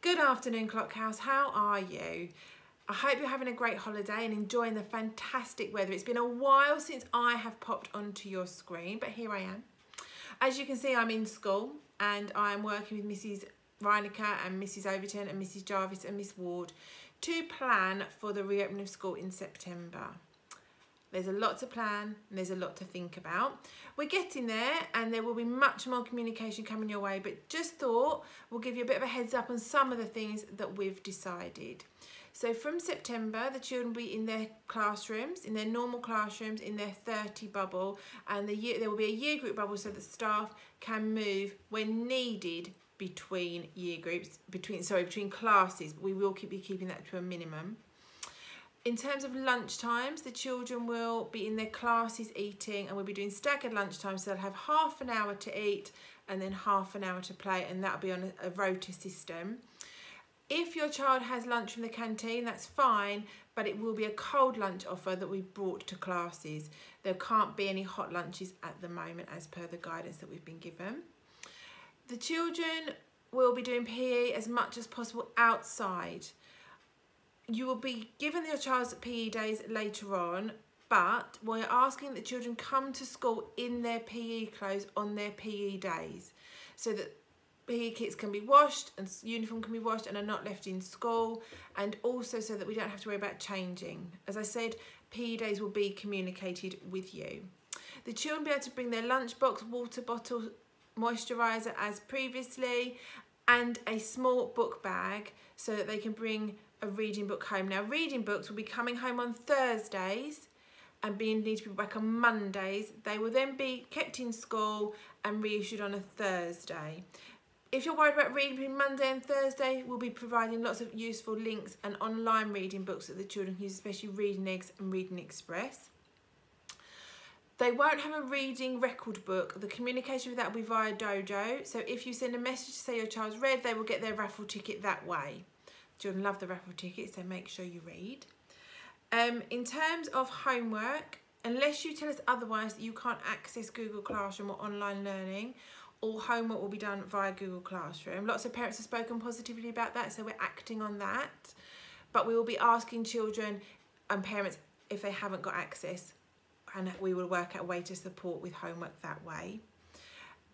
Good afternoon, Clockhouse. How are you? I hope you're having a great holiday and enjoying the fantastic weather. It's been a while since I have popped onto your screen, but here I am. As you can see, I'm in school and I'm working with Mrs. Reinecker and Mrs. Overton and Mrs. Jarvis and Miss Ward to plan for the reopening of school in September. There's a lot to plan and there's a lot to think about. We're getting there and there will be much more communication coming your way, but just thought we'll give you a bit of a heads up on some of the things that we've decided. So from September, the children will be in their classrooms, in their normal classrooms, in their 30 bubble, and the year, there will be a year group bubble so that staff can move when needed between year groups, between sorry, between classes. We will keep be keeping that to a minimum. In terms of lunch times, the children will be in their classes eating and we'll be doing staggered lunch times. So they'll have half an hour to eat and then half an hour to play and that'll be on a, a rota system. If your child has lunch from the canteen, that's fine, but it will be a cold lunch offer that we brought to classes. There can't be any hot lunches at the moment as per the guidance that we've been given. The children will be doing PE as much as possible outside you will be given your child's PE days later on, but we're asking that children come to school in their PE clothes on their PE days so that PE kits can be washed and uniform can be washed and are not left in school and also so that we don't have to worry about changing. As I said, PE days will be communicated with you. The children will be able to bring their lunchbox, water bottle, moisturiser as previously and a small book bag so that they can bring a reading book home. Now reading books will be coming home on Thursdays and being need to be back on Mondays. They will then be kept in school and reissued on a Thursday. If you're worried about reading between Monday and Thursday, we'll be providing lots of useful links and online reading books that the children can use, especially Reading Eggs and Reading Eggspress. They won't have a reading record book. The communication with that will be via Dojo. So if you send a message to say your child's read, they will get their raffle ticket that way. Children love the raffle tickets, so make sure you read. Um, in terms of homework, unless you tell us otherwise that you can't access Google Classroom or online learning, all homework will be done via Google Classroom. Lots of parents have spoken positively about that, so we're acting on that. But we will be asking children and parents if they haven't got access and we will work out a way to support with homework that way.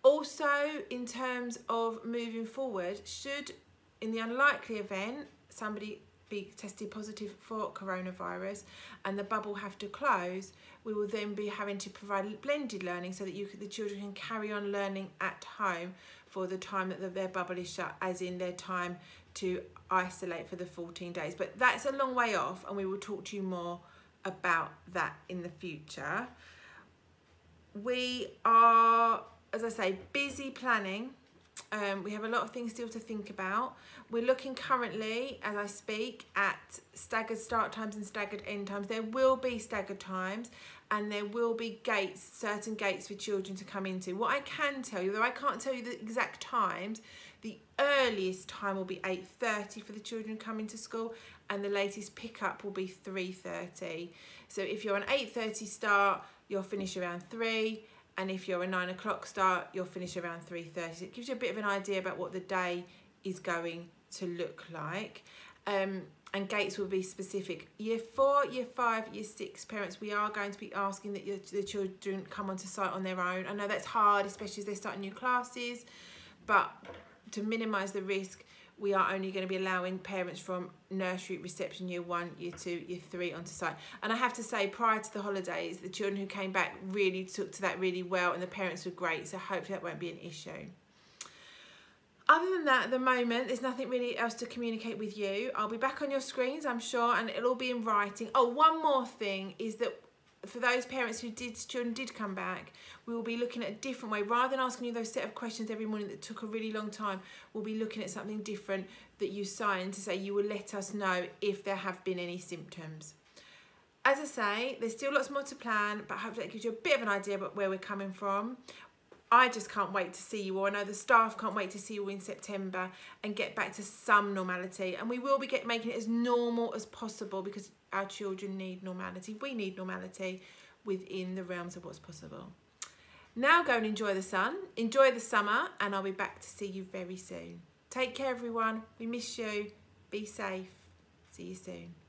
Also, in terms of moving forward, should in the unlikely event somebody be tested positive for coronavirus and the bubble have to close, we will then be having to provide blended learning so that you the children can carry on learning at home for the time that the, their bubble is shut, as in their time to isolate for the 14 days. But that's a long way off and we will talk to you more about that in the future. We are, as I say, busy planning um, we have a lot of things still to think about. We're looking currently, as I speak, at staggered start times and staggered end times. There will be staggered times and there will be gates, certain gates for children to come into. What I can tell you, though I can't tell you the exact times, the earliest time will be 8.30 for the children coming to school and the latest pickup will be 3.30. So if you're an 8.30 start, you'll finish around 3 and if you're a nine o'clock start you'll finish around 3.30 it gives you a bit of an idea about what the day is going to look like. Um, and gates will be specific. Year four year five year six parents we are going to be asking that your, the children come onto site on their own. I know that's hard especially as they start new classes but to minimize the risk we are only going to be allowing parents from nursery reception year one, year two, year three onto site. And I have to say, prior to the holidays, the children who came back really took to that really well and the parents were great. So hopefully that won't be an issue. Other than that, at the moment, there's nothing really else to communicate with you. I'll be back on your screens, I'm sure, and it'll all be in writing. Oh, one more thing is that for those parents who did children did come back we will be looking at a different way. Rather than asking you those set of questions every morning that took a really long time we'll be looking at something different that you sign to say you will let us know if there have been any symptoms. As I say there's still lots more to plan but hopefully that gives you a bit of an idea about where we're coming from I just can't wait to see you all. I know the staff can't wait to see you all in September and get back to some normality. And we will be get, making it as normal as possible because our children need normality. We need normality within the realms of what's possible. Now go and enjoy the sun, enjoy the summer, and I'll be back to see you very soon. Take care, everyone. We miss you. Be safe. See you soon.